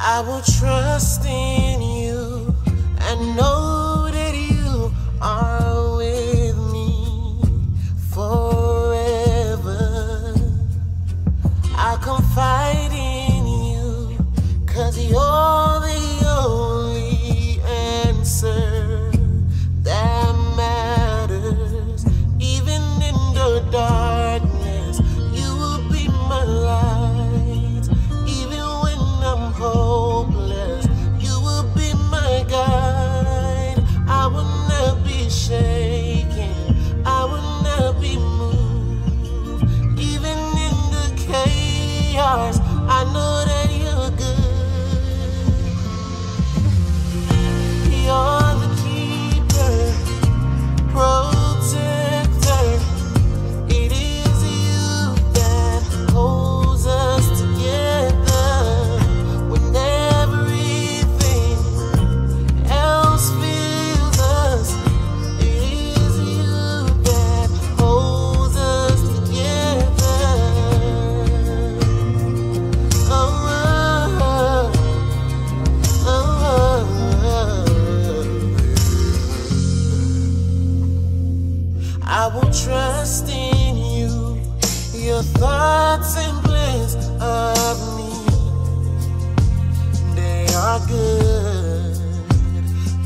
I will trust in you and know. I know. I will trust in you, your thoughts and plans of me. They are good.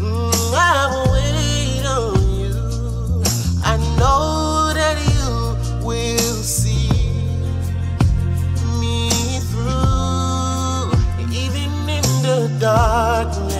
Mm, I will wait on you. I know that you will see me through, even in the darkness.